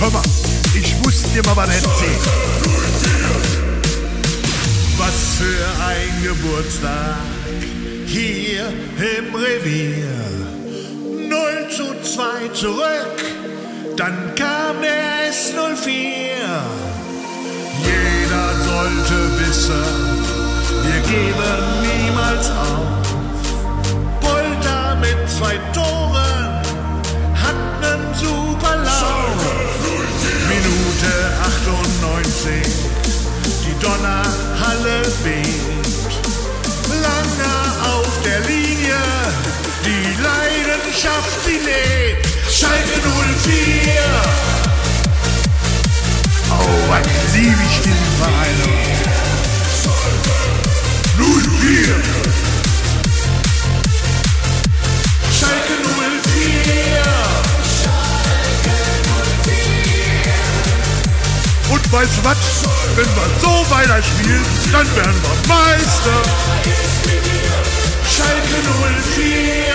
Hör mal, ich muss dir mal was erzählen. Was für ein Geburtstag hier im Revier. 0 zu 2 zurück, dann kam der S04. Jeder sollte wissen, wir geben niemals auf. Polter mit zwei Toren Sportfilet. Schalke 04. Oh, was liebe ich diesen Verein. 04. Schalke 04. Und weiß was? Wenn wir so weiter weiterspielen, dann werden wir Meister. Schalke 04.